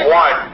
one.